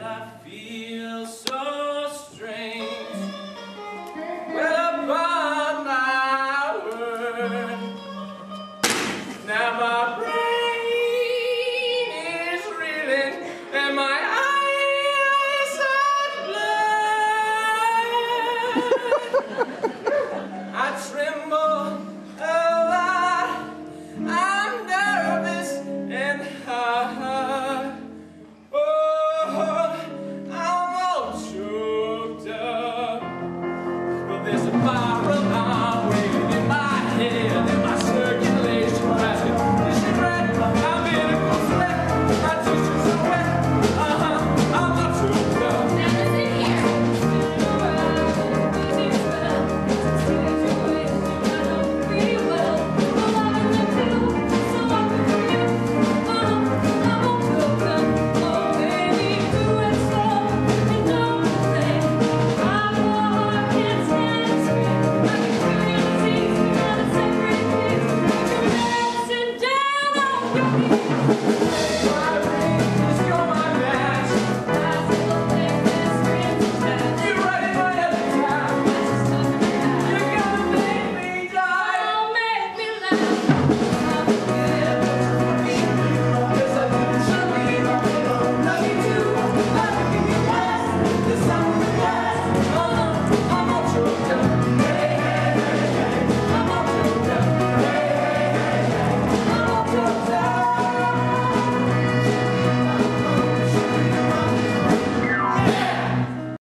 that I far apart.